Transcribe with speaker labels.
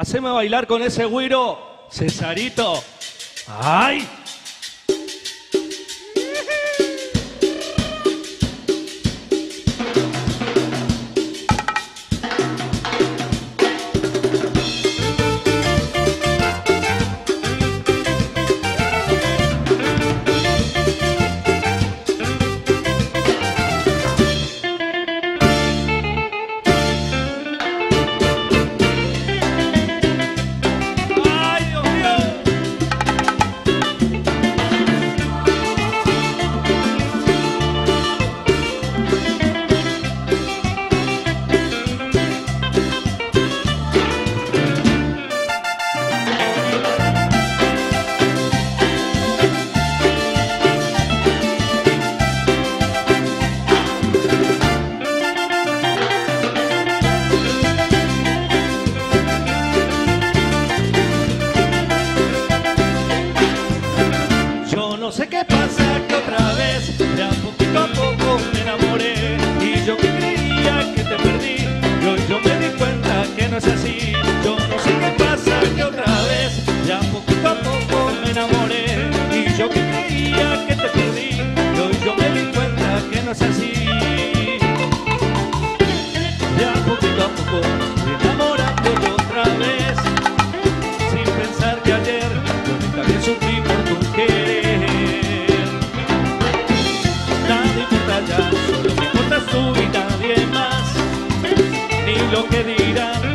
Speaker 1: Haceme bailar con ese güiro, Cesarito. ¡Ay! No sé qué pasa que otra vez de a poquito a poco me enamoré y yo que creía que te perdí y hoy yo me di cuenta que no es así. Yo no sé qué pasa que otra vez de a poquito a poco me enamoré y yo que creía que te perdí y hoy yo me di cuenta que no es así. De a poquito a poco me enamorando otra vez sin pensar que ayer yo también sufrí lo que dirán,